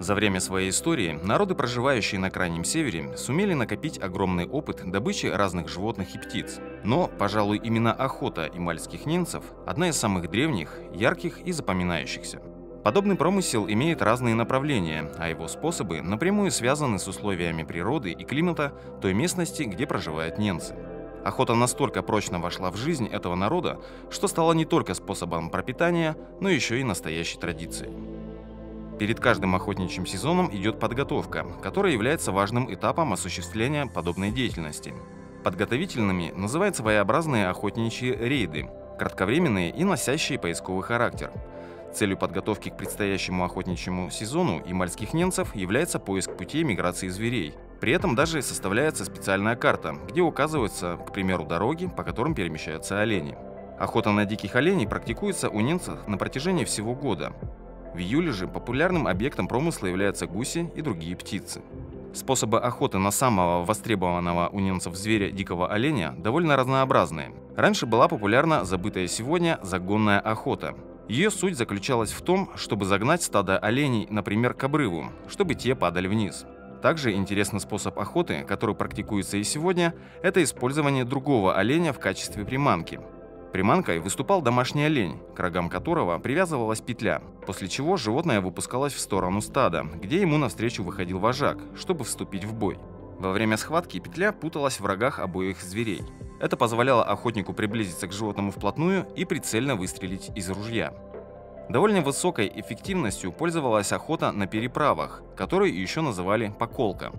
За время своей истории народы, проживающие на Крайнем Севере, сумели накопить огромный опыт добычи разных животных и птиц. Но, пожалуй, именно охота имальских немцев – одна из самых древних, ярких и запоминающихся. Подобный промысел имеет разные направления, а его способы напрямую связаны с условиями природы и климата той местности, где проживают немцы. Охота настолько прочно вошла в жизнь этого народа, что стала не только способом пропитания, но еще и настоящей традицией. Перед каждым охотничьим сезоном идет подготовка, которая является важным этапом осуществления подобной деятельности. Подготовительными называют своеобразные охотничьи рейды, кратковременные и носящие поисковый характер. Целью подготовки к предстоящему охотничьему сезону имальских немцев является поиск путей миграции зверей. При этом даже составляется специальная карта, где указываются, к примеру, дороги, по которым перемещаются олени. Охота на диких оленей практикуется у немцев на протяжении всего года. В июле же популярным объектом промысла являются гуси и другие птицы. Способы охоты на самого востребованного у немцев зверя дикого оленя довольно разнообразные. Раньше была популярна забытая сегодня загонная охота. Ее суть заключалась в том, чтобы загнать стадо оленей, например, к обрыву, чтобы те падали вниз. Также интересный способ охоты, который практикуется и сегодня, это использование другого оленя в качестве приманки – Приманкой выступал домашний олень, к рогам которого привязывалась петля, после чего животное выпускалось в сторону стада, где ему навстречу выходил вожак, чтобы вступить в бой. Во время схватки петля путалась в рогах обоих зверей. Это позволяло охотнику приблизиться к животному вплотную и прицельно выстрелить из ружья. Довольно высокой эффективностью пользовалась охота на переправах, которую еще называли «поколка».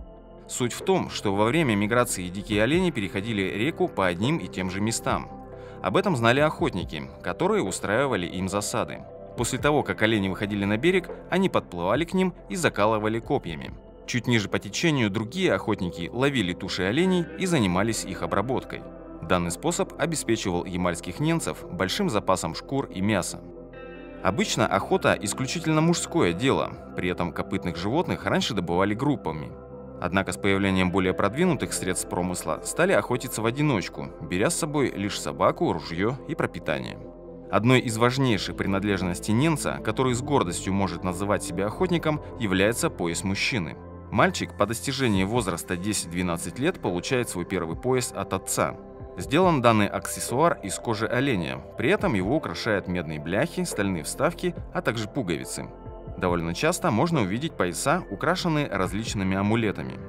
Суть в том, что во время миграции дикие олени переходили реку по одним и тем же местам, об этом знали охотники, которые устраивали им засады. После того, как олени выходили на берег, они подплывали к ним и закалывали копьями. Чуть ниже по течению другие охотники ловили туши оленей и занимались их обработкой. Данный способ обеспечивал ямальских немцев большим запасом шкур и мяса. Обычно охота исключительно мужское дело, при этом копытных животных раньше добывали группами. Однако с появлением более продвинутых средств промысла стали охотиться в одиночку, беря с собой лишь собаку, ружье и пропитание. Одной из важнейших принадлежностей немца, который с гордостью может называть себя охотником, является пояс мужчины. Мальчик по достижении возраста 10-12 лет получает свой первый пояс от отца. Сделан данный аксессуар из кожи оленя, при этом его украшают медные бляхи, стальные вставки, а также пуговицы. Довольно часто можно увидеть пояса, украшенные различными амулетами.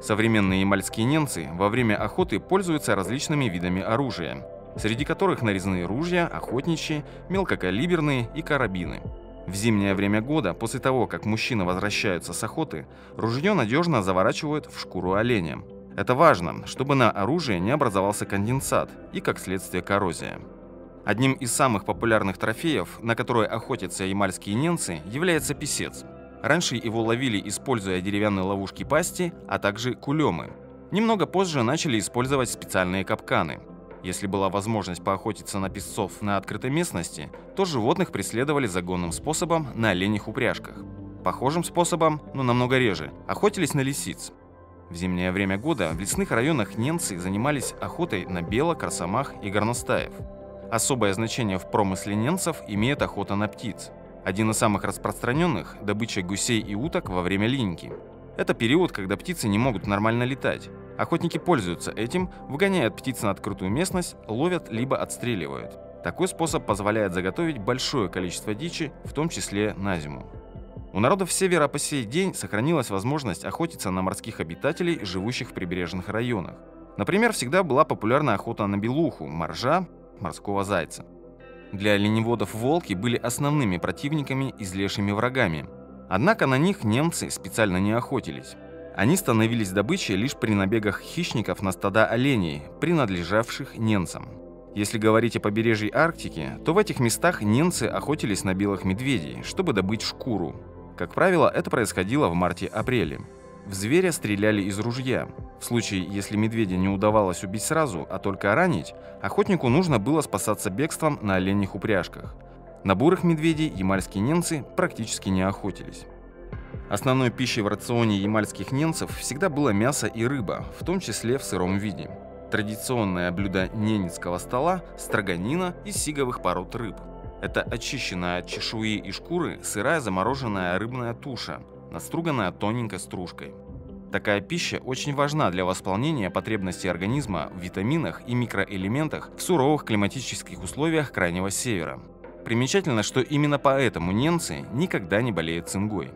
Современные ямальские немцы во время охоты пользуются различными видами оружия, среди которых нарезные ружья, охотничьи, мелкокалиберные и карабины. В зимнее время года, после того, как мужчины возвращаются с охоты, ружье надежно заворачивают в шкуру оленя. Это важно, чтобы на оружие не образовался конденсат и, как следствие, коррозия. Одним из самых популярных трофеев, на который охотятся ямальские немцы, является писец. Раньше его ловили, используя деревянные ловушки пасти, а также кулемы. Немного позже начали использовать специальные капканы. Если была возможность поохотиться на песцов на открытой местности, то животных преследовали загонным способом на оленях упряжках. Похожим способом, но намного реже, охотились на лисиц. В зимнее время года в лесных районах немцы занимались охотой на белок, росомах и горностаев – Особое значение в промысле немцев имеет охота на птиц. Один из самых распространенных – добыча гусей и уток во время линьки. Это период, когда птицы не могут нормально летать. Охотники пользуются этим, выгоняют птиц на открытую местность, ловят либо отстреливают. Такой способ позволяет заготовить большое количество дичи, в том числе на зиму. У народов севера по сей день сохранилась возможность охотиться на морских обитателей, живущих в прибрежных районах. Например, всегда была популярна охота на белуху, моржа, морского зайца. Для оленеводов волки были основными противниками и злейшими врагами. Однако на них немцы специально не охотились. Они становились добычей лишь при набегах хищников на стада оленей, принадлежавших немцам. Если говорить о побережье Арктики, то в этих местах немцы охотились на белых медведей, чтобы добыть шкуру. Как правило, это происходило в марте-апреле. В зверя стреляли из ружья. В случае, если медведя не удавалось убить сразу, а только ранить, охотнику нужно было спасаться бегством на оленьих упряжках. На бурых медведей ямальские немцы практически не охотились. Основной пищей в рационе ямальских немцев всегда было мясо и рыба, в том числе в сыром виде. Традиционное блюдо ненецкого стола – строганина из сиговых пород рыб. Это очищенная от чешуи и шкуры сырая замороженная рыбная туша – наструганная тоненькой стружкой. Такая пища очень важна для восполнения потребностей организма в витаминах и микроэлементах в суровых климатических условиях Крайнего Севера. Примечательно, что именно поэтому немцы никогда не болеют цингой.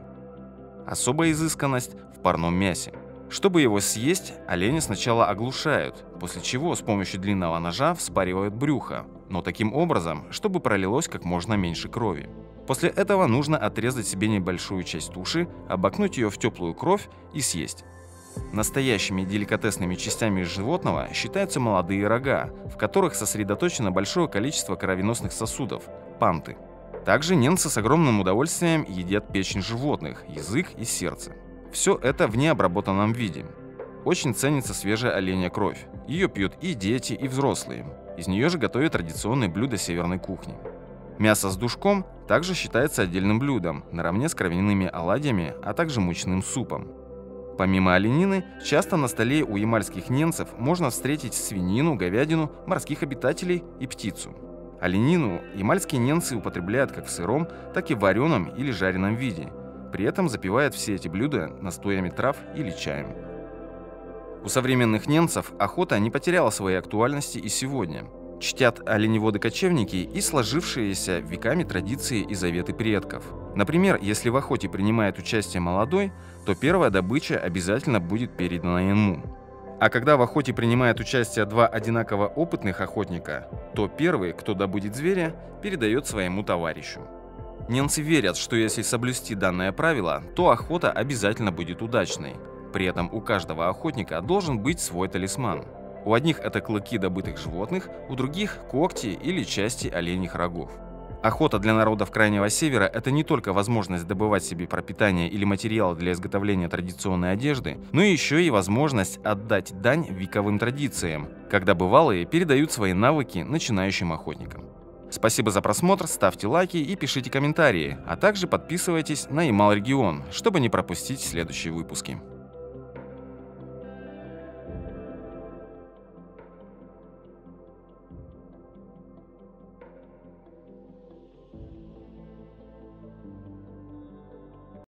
Особая изысканность в парном мясе. Чтобы его съесть, оленя сначала оглушают, после чего с помощью длинного ножа вспаривают брюхо, но таким образом, чтобы пролилось как можно меньше крови. После этого нужно отрезать себе небольшую часть туши, обокнуть ее в теплую кровь и съесть. Настоящими деликатесными частями животного считаются молодые рога, в которых сосредоточено большое количество кровеносных сосудов – панты. Также немцы с огромным удовольствием едят печень животных, язык и сердце. Все это в необработанном виде. Очень ценится свежая оленя кровь. Ее пьют и дети, и взрослые. Из нее же готовят традиционные блюда северной кухни. Мясо с душком также считается отдельным блюдом, наравне с кровяными оладьями, а также мучным супом. Помимо оленины, часто на столе у ямальских ненцев можно встретить свинину, говядину, морских обитателей и птицу. Оленину ямальские ненцы употребляют как в сыром, так и в вареном или жареном виде. При этом запивают все эти блюда настоями трав или чаем. У современных немцев охота не потеряла своей актуальности и сегодня – чтят оленеводы-кочевники и сложившиеся веками традиции и заветы предков. Например, если в охоте принимает участие молодой, то первая добыча обязательно будет передана ему. А когда в охоте принимает участие два одинаково опытных охотника, то первый, кто добудет зверя, передает своему товарищу. Немцы верят, что если соблюсти данное правило, то охота обязательно будет удачной. При этом у каждого охотника должен быть свой талисман – у одних это клыки добытых животных, у других – когти или части оленьих рогов. Охота для народов Крайнего Севера – это не только возможность добывать себе пропитание или материал для изготовления традиционной одежды, но еще и возможность отдать дань вековым традициям, когда бывалые передают свои навыки начинающим охотникам. Спасибо за просмотр, ставьте лайки и пишите комментарии, а также подписывайтесь на Ямал Регион, чтобы не пропустить следующие выпуски.